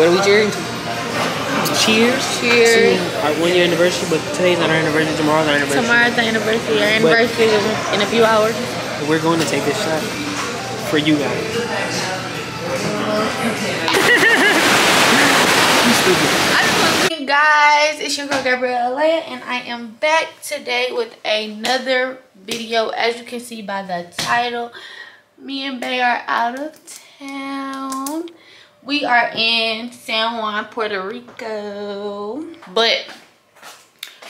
What are we cheering to? Cheers. Cheers. To our one year anniversary, but today's not our anniversary. Tomorrow's our anniversary. Tomorrow's the anniversary. Our anniversary is in a few hours. We're going to take this shot for you guys. I just want to you guys, it's your girl Gabrielle Alayah, and I am back today with another video. As you can see by the title, me and Bay are out of town. We are in San Juan, Puerto Rico. But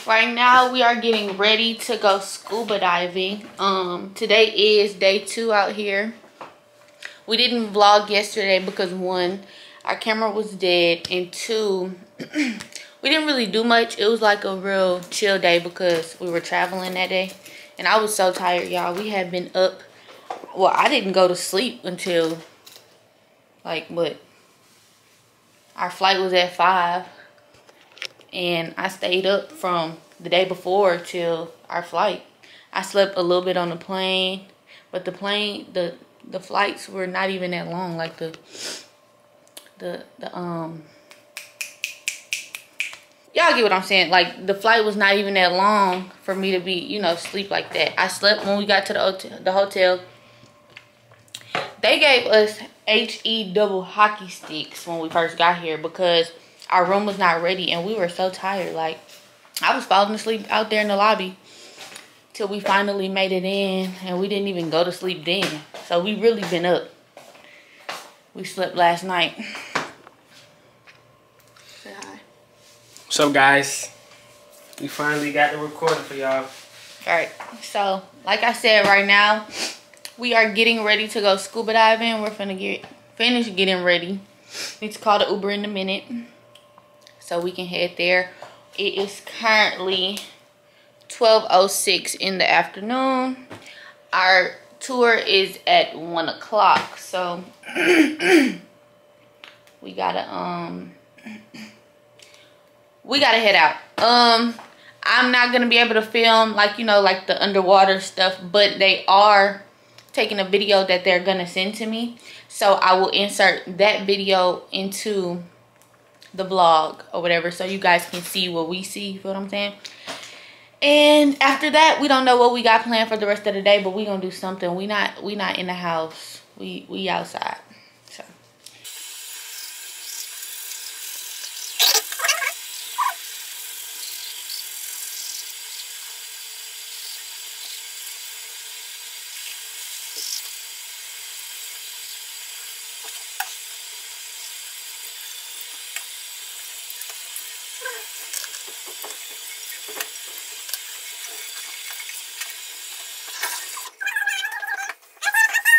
right now we are getting ready to go scuba diving. Um, today is day two out here. We didn't vlog yesterday because one, our camera was dead, and two, we didn't really do much. It was like a real chill day because we were traveling that day. And I was so tired, y'all. We had been up. Well, I didn't go to sleep until like what our flight was at five and I stayed up from the day before till our flight. I slept a little bit on the plane, but the plane the the flights were not even that long. Like the the the um y'all get what I'm saying. Like the flight was not even that long for me to be you know sleep like that. I slept when we got to the hotel. The hotel. They gave us HE double hockey sticks when we first got here because our room was not ready and we were so tired. Like, I was falling asleep out there in the lobby till we finally made it in and we didn't even go to sleep then. So we really been up. We slept last night. Say hi. Up, guys? We finally got the recording for y'all. Alright, so like I said right now, we are getting ready to go scuba diving. We're finna get finish getting ready. Need to call the Uber in a minute. So we can head there. It is currently 12.06 in the afternoon. Our tour is at 1 o'clock. So we gotta um we gotta head out. Um I'm not gonna be able to film like you know like the underwater stuff, but they are taking a video that they're gonna send to me. So i will insert that video into the vlog or whatever so you guys can see what we see you feel what i'm saying? And after that we don't know what we got planned for the rest of the day but we gonna do something. We not we not in the house. We we outside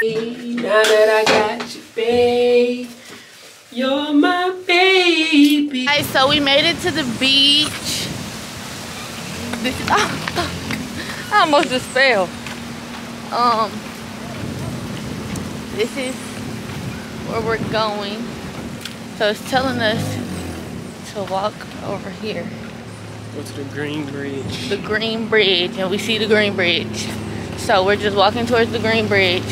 Now that I got you, babe, you're my baby. Alright, so we made it to the beach. This is, oh, I almost just fell. Um, this is where we're going. So it's telling us to walk over here. Go to the Green Bridge. The Green Bridge, and we see the Green Bridge. So we're just walking towards the Green Bridge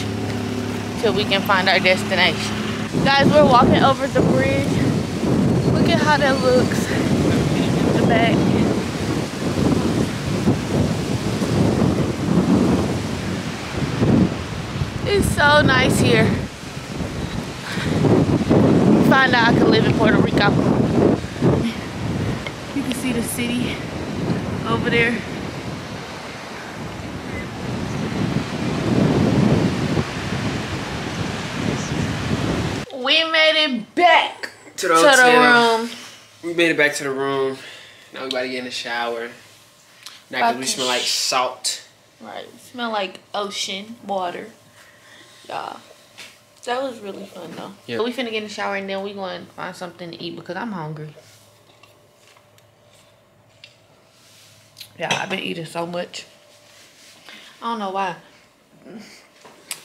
till we can find our destination. Guys, we're walking over the bridge. Look at how that looks the back. It's so nice here. Find out I can live in Puerto Rico. You can see the city over there. we made it back to the, to the room. We made it back to the room. Now we about to get in the shower. Now we smell like salt. Right. Smell like ocean water. Yeah. That was really fun though. Yeah. So we finna get in the shower and then we going to find something to eat because I'm hungry. Yeah, I've been eating so much. I don't know why.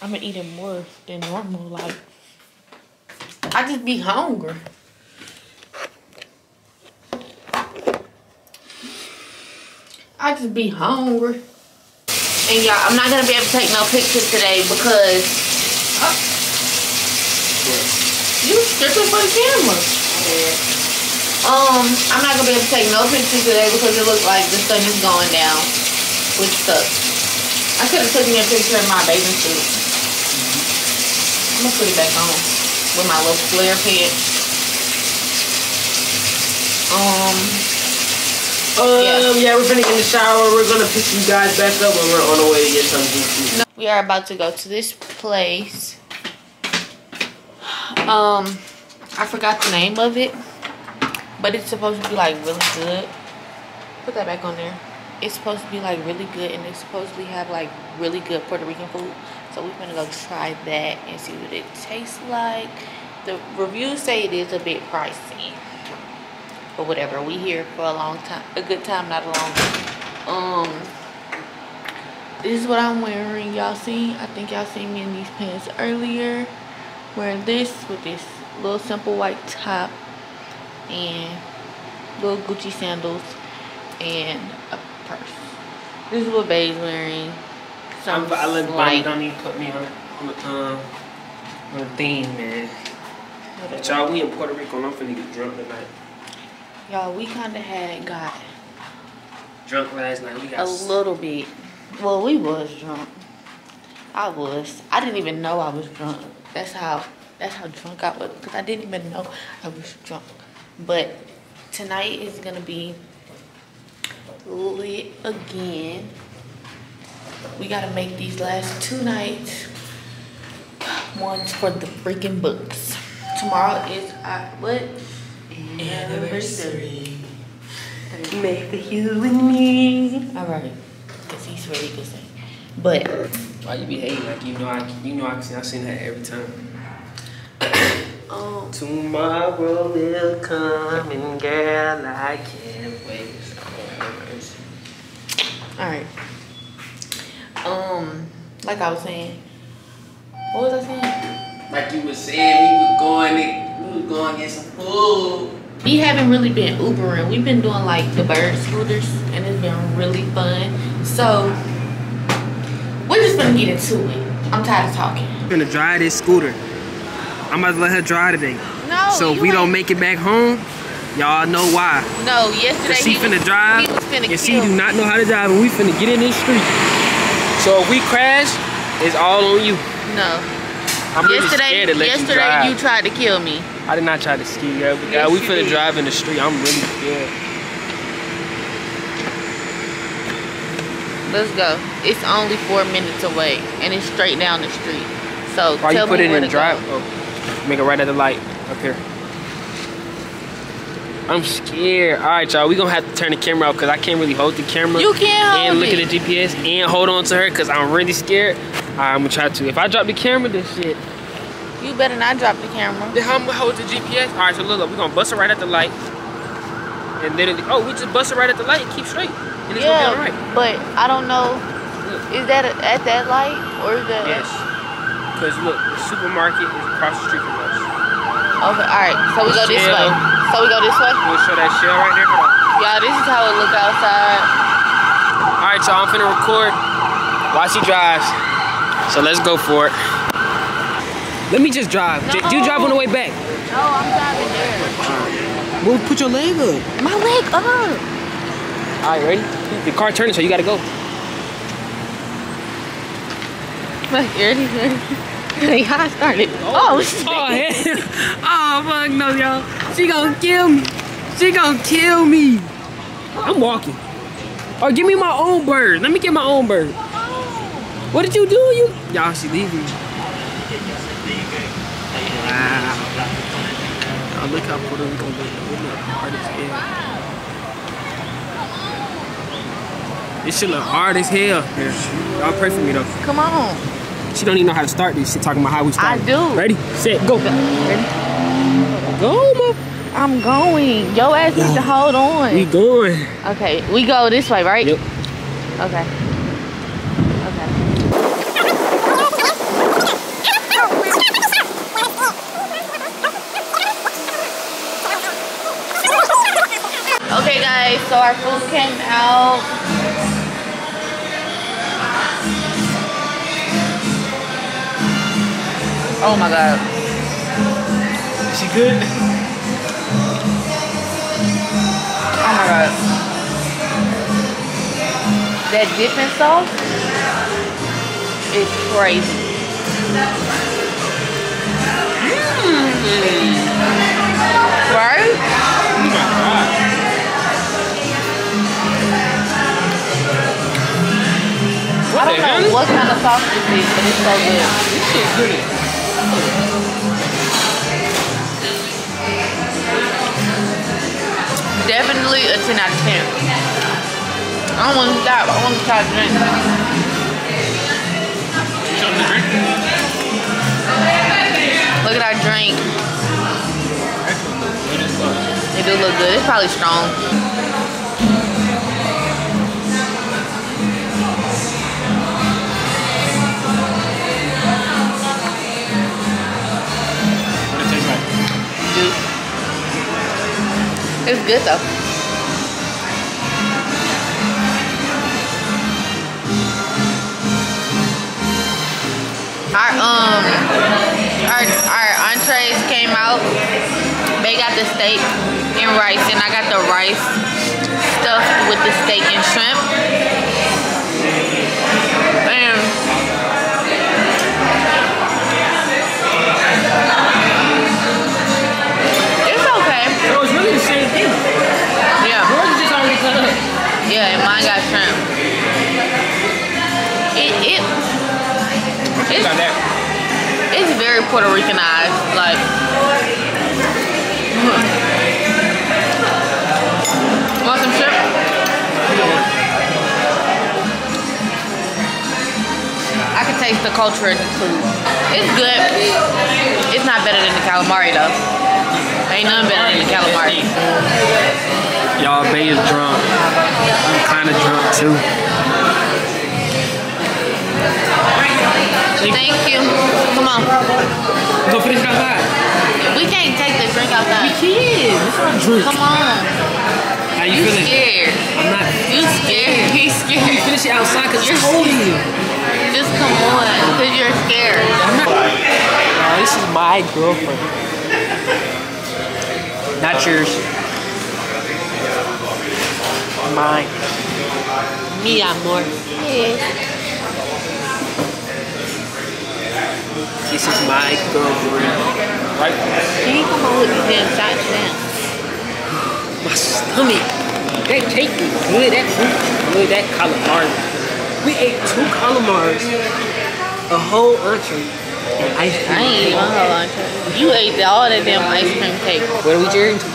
I've been eating more than normal. Like, I just be hungry. I just be hungry. And y'all, I'm not gonna be able to take no pictures today because uh, you stripping for the camera. Yeah. I'm not gonna be able to take no pictures today because it looks like the sun is going down, which sucks. I could have taken me a picture in my bathing suit. I'm gonna put it back on with my little flare pants. Um. Um, yeah. yeah, we're finna get in the shower. We're gonna pick you guys back up when we're on the way to get something. No, we are about to go to this place. Um, I forgot the name of it, but it's supposed to be like really good. Put that back on there. It's supposed to be like really good, and it's supposedly have like really good Puerto Rican food. So we're gonna go try that and see what it tastes like. The reviews say it is a bit pricey but whatever we here for a long time a good time not a long time um this is what i'm wearing y'all see i think y'all seen me in these pants earlier wearing this with this little simple white top and little gucci sandals and a purse this is what bae's wearing some i let don't even put me on on the um on the theme man y'all we in puerto rico and i'm finna get drunk tonight Y'all, we kind of had got drunk last night. We got a little bit. Well, we was drunk. I was. I didn't even know I was drunk. That's how. That's how drunk I was because I didn't even know I was drunk. But tonight is gonna be lit again. We gotta make these last two nights ones for the freaking books. Tomorrow is uh, what? anniversary. Make the you and me. All right, cause he's ready to sing. But why you behave like you know I you know I, I sing that every time. Um, Tomorrow will come and girl I can't wait. All right. Um, like I was saying, what was I saying? Like you were saying, we was going, to, we was going to get some food we haven't really been Ubering. We've been doing like the bird scooters and it's been really fun. So we're just gonna get into it. I'm tired of talking. I'm gonna drive this scooter. I'm about to let her drive today. No. So if we don't make it back home, y'all know why. No, yesterday she finna was, drive finna and she do not know how to drive and we finna get in this street. So if we crash, it's all on you. No. I'm yesterday, really scared to let yesterday you drive. you tried to kill me. I did not try to ski, girl. But yes, we finna did. drive in the street. I'm really scared. Let's go. It's only four minutes away, and it's straight down the street. So Why tell you put me it in the drive? Make it right at the light up here. I'm scared. All right, y'all. We gonna have to turn the camera off because I can't really hold the camera. You can't And look it. at the GPS and hold on to her because I'm really scared. Right, I'm gonna try to. If I drop the camera, then shit. You better not drop the camera. Then how am I hold the GPS? All right, so look, look, we're gonna bust it right at the light. And literally, oh, we just bust it right at the light and keep straight. And it's yeah, gonna be all right. But I don't know, look. is that at that light or is that? Yes. Because look, the supermarket is across the street from us. Okay, all right, so we go this way. So we go this way? We'll show that shell right there. Y'all, this is how it look outside. All right, y'all, I'm finna record while she drives. So let's go for it. Let me just drive. No. You drive on the way back. No, I'm driving there. Well, put your leg up. My leg up. All right, ready? The car turning, so you gotta go. Look, you ready? ready? I started. Oh, oh shit. Oh, hell. oh, fuck no, y'all. She gonna kill me. She gonna kill me. I'm walking. Or oh, give me my own bird. Let me get my own bird. What did you do? You Y'all, she leaving. Wow. Oh, look how Puerto Rico look. Look hard as hell. This shit look hard as hell. Here, y'all pray for me though. Come on. She don't even know how to start this shit. Talking about how we start. I do. Ready, set, go. Ready? Go, ma. I'm going. Yo ass needs to hold on. We going. Okay, we go this way, right? Yep. Okay. Okay guys, so our food came out. Oh my god. Is she good? Oh my god. That dipping sauce is crazy. Mmm. Right? Oh my god. I don't know what kind of sauce this is, but it's so good. This shit good. Definitely a 10 out of 10. I don't want to stop. I want to try to drink. Something to drink? Look at our drink. It do look good. It's probably strong. It's good though. Our um our our entrees came out. They got the steak and rice, and I got the rice stuffed with the steak and shrimp. It's, got it's very Puerto Ricanized. Like want some shrimp? I can taste the culture in the food. It's good. It's not better than the calamari though. Ain't nothing better than the calamari. Y'all, Bay is drunk. I'm kind of drunk too. Thank you. Come on. Go finish it outside. We can't take the drink outside. Kid, it's not drink. Come on. How you You feeling? scared. I'm not. You scared. He's scared. Finish it outside because You're it's cold in here. Just come on. Because you're scared. I'm not. Oh, this is my girlfriend. Not yours. Mine. Me, amor. This is my girlfriend. Right? Can you come on with these damn shots now? My stomach. That cake is good. That fruit is good. That calamari. We ate two calamars, a whole entree, and ice cream. I ain't eating my whole entree. You ate all that damn ice cream cake. What are we cheering to?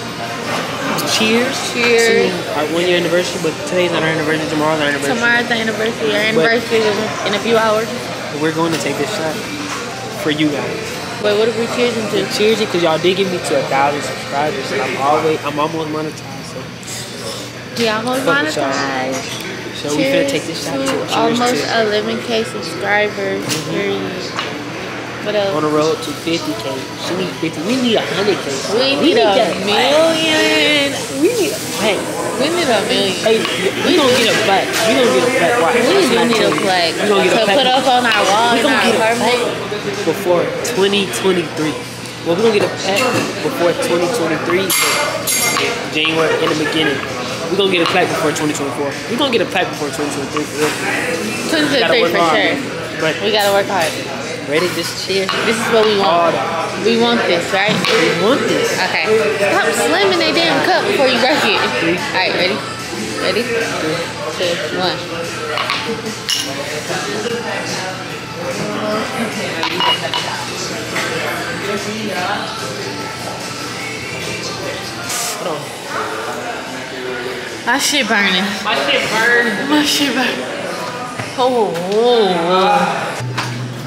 Cheers. Cheers. To our one year anniversary, but today's not our anniversary, tomorrow's our anniversary. Tomorrow's the anniversary. Our anniversary is in a few hours. We're going to take this shot for you guys. Wait, what if we cheering to? Cheers because y'all did get me to a thousand subscribers and I'm always I'm almost monetized. So, We almost Fuck with y'all. monetized. so we finna take this shot to to almost to 11k subscribers. Mm-hmm. Period. What else? on the road to 50k. She need 50. We need 100k. We need a that million. We need a plaque. We need a million. Hey, we gonna get a plaque. We gonna get a plaque. Watch. We do need a flag We gonna get to a plaque. put up on our wall We in gonna our get apartment. plaque before 2023. Well, we're gonna get a plaque before 2023. January in the beginning. We're gonna get a plaque before 2024. We're gonna get a plaque before 2023 for real. 2023 for sure. But We gotta work hard. Ready? Just cheers. This is what we want. We want this, right? We want this. Okay. Stop slamming that damn cup before you break it. Alright, ready? Ready? Two, one. Hold on. My shit burning. My shit burned. My shit burning. Oh. oh, oh.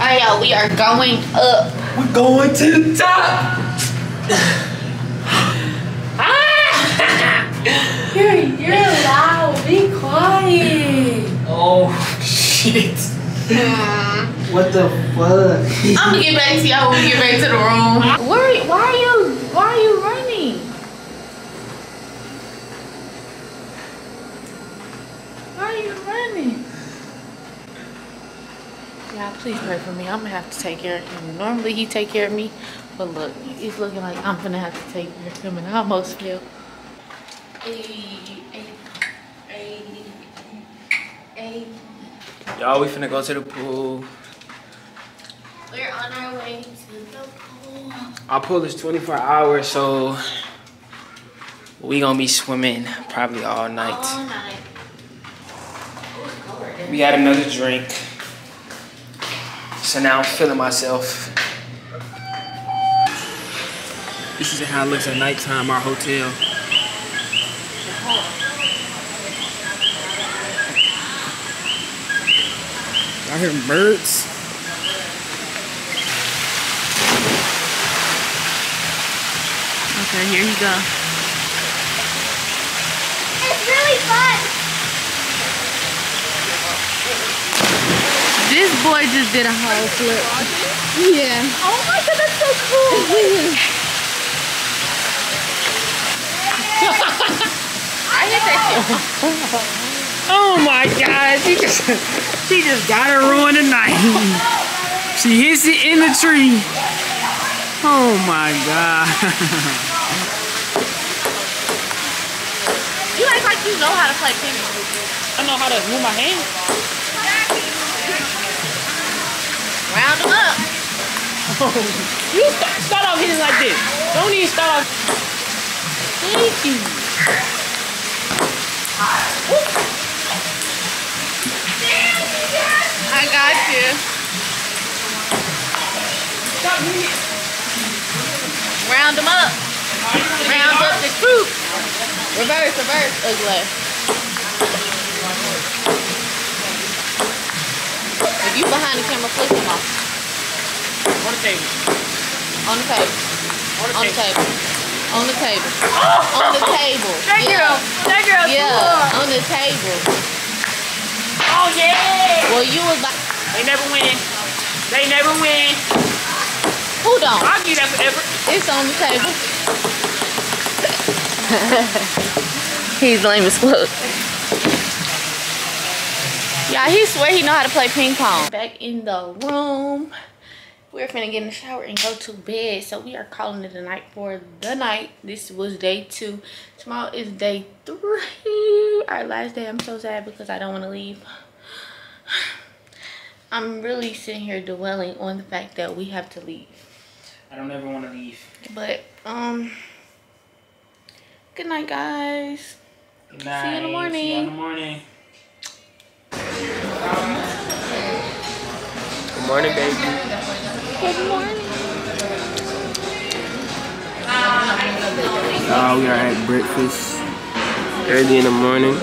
Alright, y'all, we are going up. We're going to the top. Ah! You're, you're loud. Be quiet. Oh shit. Hmm. What the fuck? I'm gonna get back to y'all when we get back to the room. Where, why are you, why are you running? Why are you running? Y'all, please pray for me. I'm gonna have to take care of him. Normally he take care of me, but look, it's looking like I'm gonna have to take care of him, and I almost feel. Y'all, we finna go to the pool. We're on our way to the pool. Our pool is 24 hours, so we gonna be swimming probably all night. All night. We got another drink. So now I'm feeling myself. This is how it looks at nighttime, our hotel. I hear birds. Okay, here you go. This boy just did a whole flip. Yeah. Oh my god, that's so cool. I hit that. Oh my god, she just she just got her ruin the night. She hits it in the tree. Oh my god. You act like you know how to play ping pong. I know how to move my hand. Round them up. You start, start off hitting like this. Don't even start off. Thank you. I got you. Round them up. Round up the troop. Reverse, reverse, ugly. If you behind the camera, flick them off. On the table. On the table. On the table. table. On the table. Oh! On the table. That yeah. girl. That girl. Yeah, on the table. Oh yeah. Well, you was like, They never win. They never win. who don't? I'll give that forever. It's on the table. He's lame as fuck. Yeah, he swear he know how to play ping pong. Back in the room. We're finna get in the shower and go to bed. So we are calling it a night for the night. This was day two. Tomorrow is day three. Our last day. I'm so sad because I don't want to leave. I'm really sitting here dwelling on the fact that we have to leave. I don't ever want to leave. But um good night guys. Good night. See you in the morning. See you in the morning. Morning. Good morning, baby. Good morning. Uh, we are at breakfast early in the morning.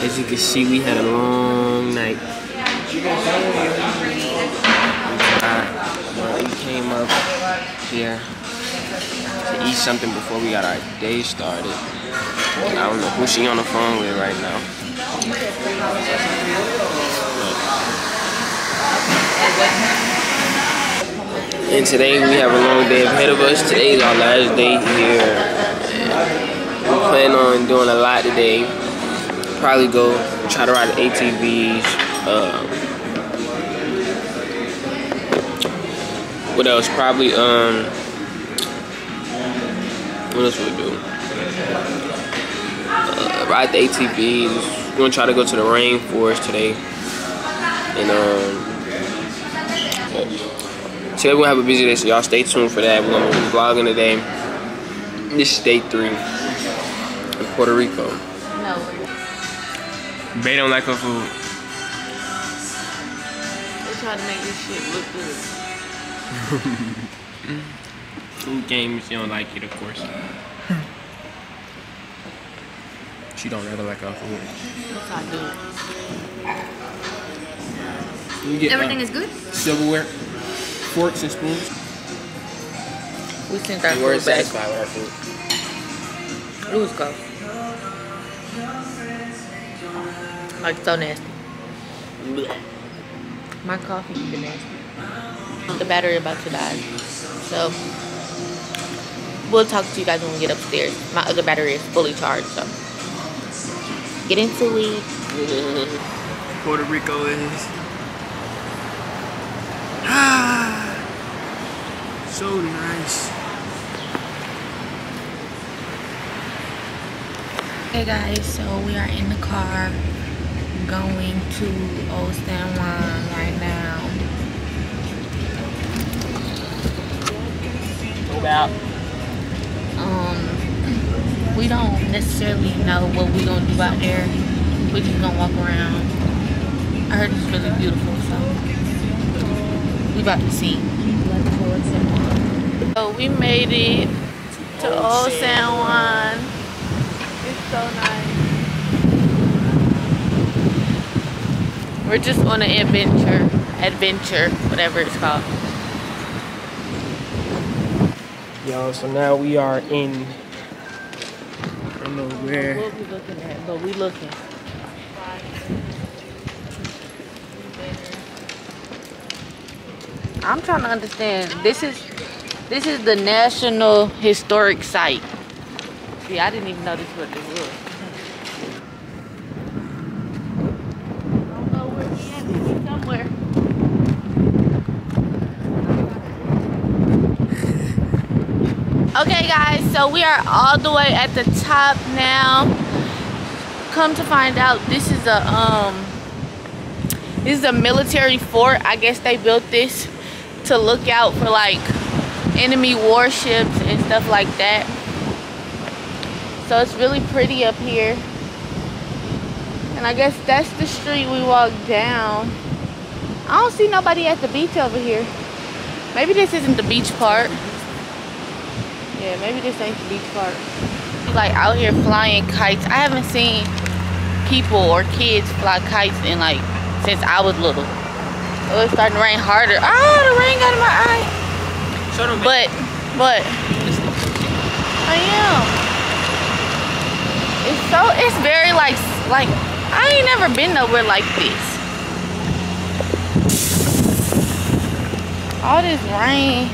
As you can see, we had a long night. Uh, we came up here to eat something before we got our day started. I don't know who she on the phone with right now. And today we have a long day ahead of us. Today is our last day here. And we plan on doing a lot today. Probably go try to ride ATVs. Uh, what else? Probably um. What else we do? Uh, ride the ATVs. We're gonna try to go to the rainforest today. And um. Today we're gonna have a busy day, so y'all stay tuned for that. We're gonna be vlogging today. This is day three in Puerto Rico. No. Bay don't like her food. They trying to make this shit look good. Food games, you don't like it, of course. She don't ever like our food. That's how I do it. We get Everything uh, is good? silverware, forks and spoons. We sent our We weren't food back. satisfied with our food. Lose go. Like so nasty. My coffee is nasty. The battery about to die. So we'll talk to you guys when we get upstairs. My other battery is fully charged, so get into it. Puerto Rico is. Ah, so nice. Okay guys, so we are in the car going to Old San Juan right now. About. Um, we don't necessarily know what we're gonna do out there. We're just gonna walk around. I heard it's really beautiful, so we about to see. So we made it to Old San Juan. It's so nice. We're just on an adventure, adventure, whatever it's called. Yo, so now we are in. I don't know where. What we looking at, but we looking. I'm trying to understand. This is this is the National Historic Site. See, I didn't even know this what this was. I don't know where we at. We somewhere. Okay, guys, so we are all the way at the top now. Come to find out, this is a um, this is a military fort. I guess they built this to look out for like enemy warships and stuff like that. So it's really pretty up here. And I guess that's the street we walked down. I don't see nobody at the beach over here. Maybe this isn't the beach part. Yeah, maybe this ain't the beach part. Like out here flying kites. I haven't seen people or kids fly kites in like since I was little. Oh, it's starting to rain harder. Ah, the rain got in my eye. Show them. But, but, I am. It's so, it's very like, like, I ain't never been nowhere like this. All this rain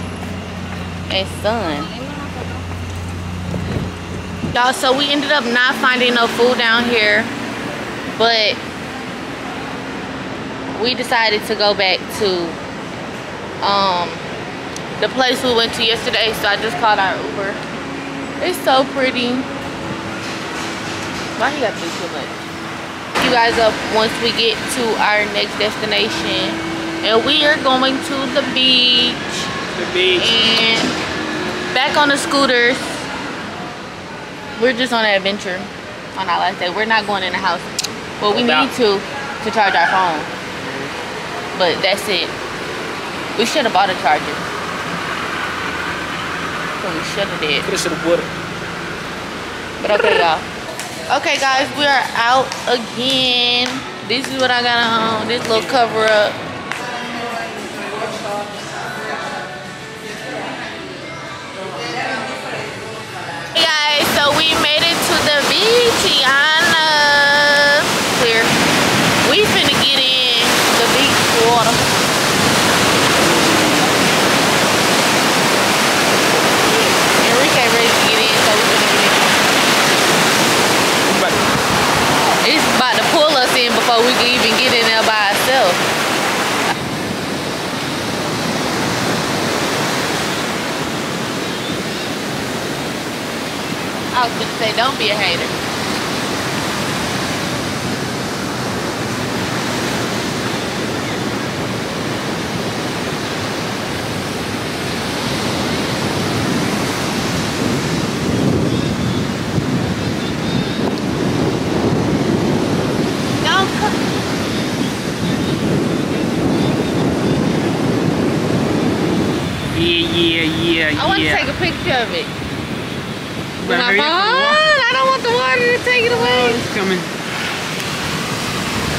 and sun. Y'all, so we ended up not finding no food down here, but we decided to go back to um the place we went to yesterday. So i just called our uber. It's so pretty. Why you gotta do too much? You guys up once we get to our next destination. And we are going to the beach. The beach. and back on the scooters we're just on an adventure. On our last day we're not going in the house. But we need to to charge our phone. Mm-hmm. But that's it. We should have bought a charger. So we should have did Coulda, shoulda, woulda. but okay y'all okay guys we are out again. This is what i got on. This little cover up Yana. Clear. We finna get in the beach water. Enrique ready to get in, so we finna get in. It's about to pull us in before we can even get in there by ourselves. I was gonna say, don't be a hater. Don't come. yeah, yeah, yeah, I want to yeah. take a picture of it. Better My hurry up and walk. phone. I don't want the water to take it Oh, away. it's coming.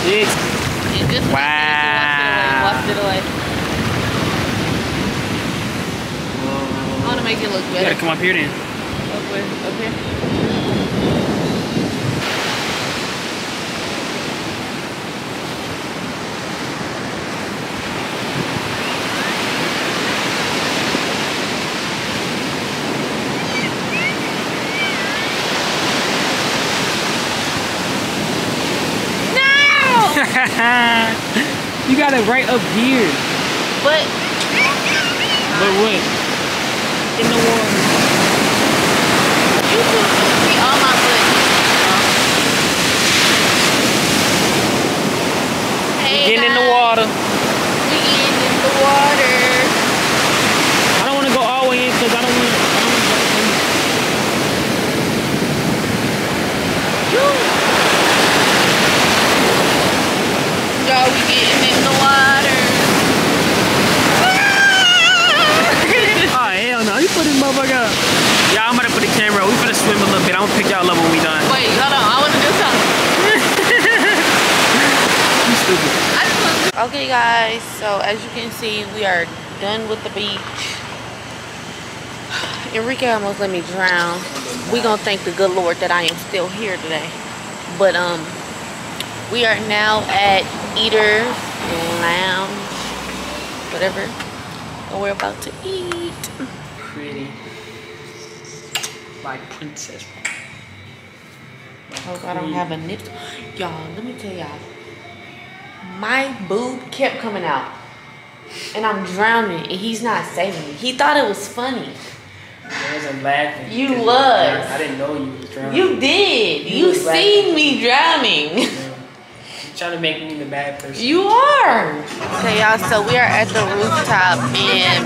It just Wow. Washed it away. I want to make it look You better. gotta come up here then. Up where? Up here? you got it right up here. But. But what? In the water. You be all my butt. Hey Get in the water. Wanna- guys. So as you can see, we are done with the beach. Enrique almost let me drown. We gonna thank the good Lord that I am still here today. But um, we are now at Eater's Lounge, whatever, and we're about to eat. Pretty. Like princess. Hope I don't have a nip. Y'all, let me tell y'all. My boob kept coming out. And I'm drowning and he's not saving me. He thought it was funny. I wasn't laughing. You was. I didn't know you was drowning. You did. You You, seen me drowning. You're trying to make me the bad person. You are. Okay, y'all, so we are at the rooftop and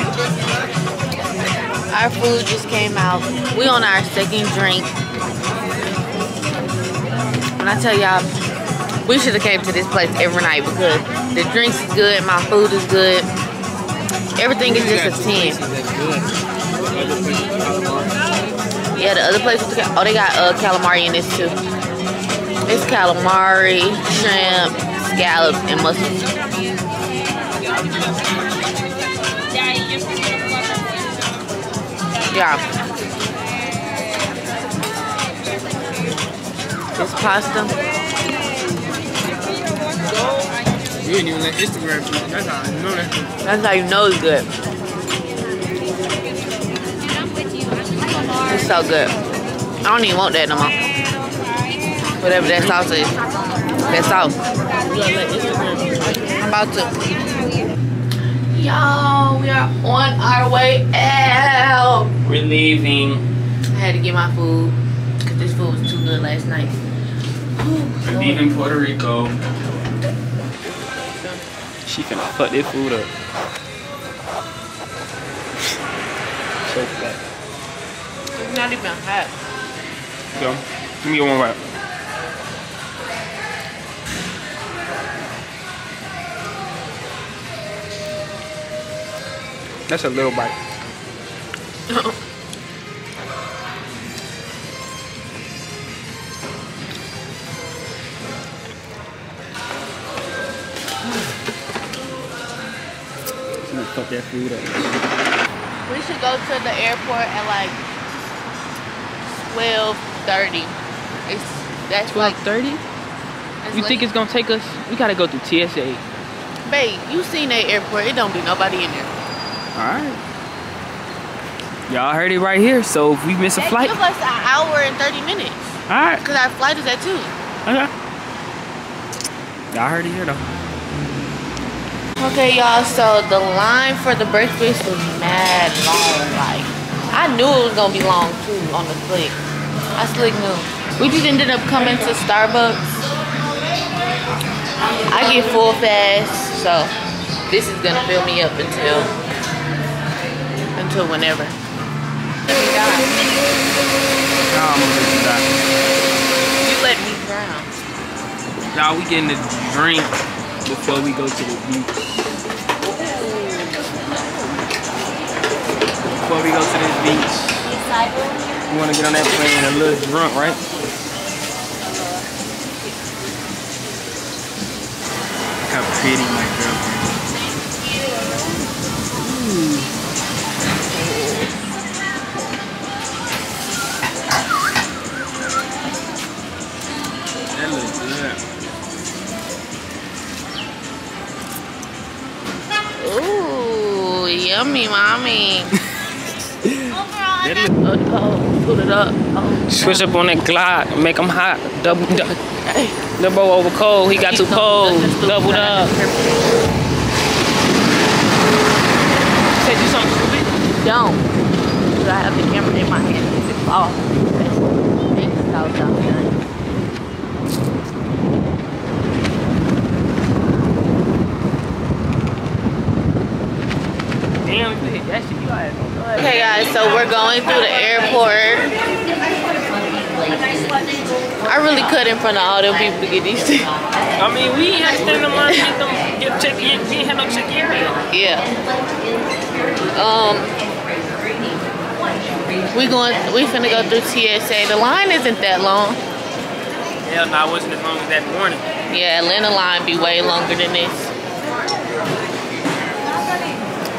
our food just came out. We on our second drink. When I tell y'all, we should have came to this place every night because the drinks is good, my food is good. Everything is just a 10. Yeah, the other place, oh, they got uh, calamari in this too. It's calamari, shrimp, scallops, and mussels. Yeah. This pasta. You didn't even let Instagram see. That's how I know that. That's how you know it's good. It's so good. I don't even want that no more. Whatever that sauce is. That sauce. I'm about to. Y'all, we are on our way out. We're leaving. I had to get my food because this food was too good last night. We're leaving Puerto Rico. She finna fuck this food up. Choke that. It's not even hot. Go. Give me one right. That's a little bite. gonna fuck that food up. We should go to the airport at like twelve thirty. It's that's like thirty? You like- think it's gonna take us? We gotta go through TSA. babe? You seen that airport? It don't be nobody in there. Alright. Y'all heard it right here. So if we miss a That flight, give us an hour and thirty minutes alright. because our flight is at two. Okay. Y'all heard it here though. Okay, y'all. So the line for the breakfast was mad long. Like I knew it was gonna be long too on the slick. I slick knew. We just ended up coming to Starbucks. I get full fast, so this is gonna fill me up until until whenever. You let me drown. Y'all, we getting a drink before we go to the beach. Before we go to this beach, we want to get on that plane a little drunk, right? How pretty my girlfriend. Yummy, mommy. That Oh, oh, put it up. Oh, Switch up on that Glock, make them hot. Double, double, Hey. double over cold. He got two Keep poles, doubled up. Said you something stupid? Don't. Because I have the camera in my hand. If it falls, things fall down. Damn, if you hit that shit, you ass on blood. Okay, guys, so we're going through the airport. I really cut in front of all them people to get these things. I mean, we ain't had to stand in line to get them, get check in. We ain't had no check in. Yeah. Um. We going, we finna go through TSA. The line isn't that long. Hell no, it wasn't as long as that morning. Yeah, Atlanta line be way longer than this.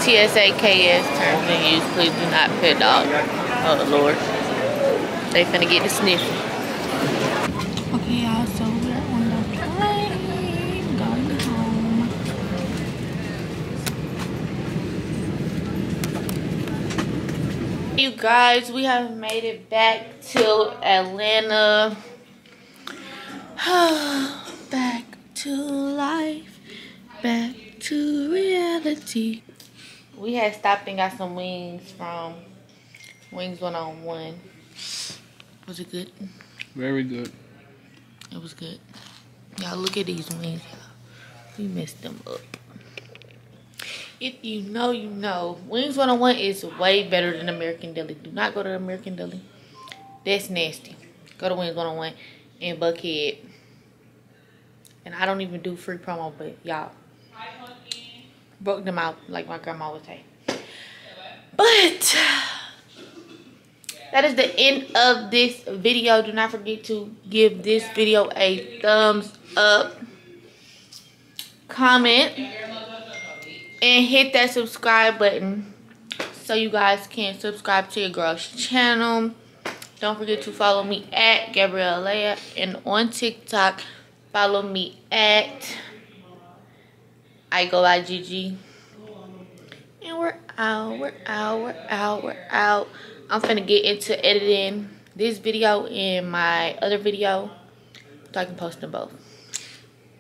TSA KS terms and use. Please do not pet dog. Oh Lord. They finna get the sniffing. Okay, y'all, so we're on the plane going home. You guys, we have made it back to Atlanta. back to life, back to reality. We had stopped and got some wings from Wings One on One. Was it good? Very good. It was good. Y'all look at these wings. We messed them up. If you know, you know. Wings 101 is way better than American Deli. Do not go to American Deli. That's nasty. Go to Wings 101 in Buckhead. And I don't even do free promo, but y'all broke them out like my grandma would say. But that is the end of this video. Do not forget to give this video a thumbs up. Comment. And hit that subscribe button so you guys can subscribe to your girl's channel. Don't forget to follow me at Gabrielle Alayah. And on TikTok, follow me at I go by Gigi. And we're out, we're out, we're out, we're out. I'm finna get into editing this video and my other video so I can post them both.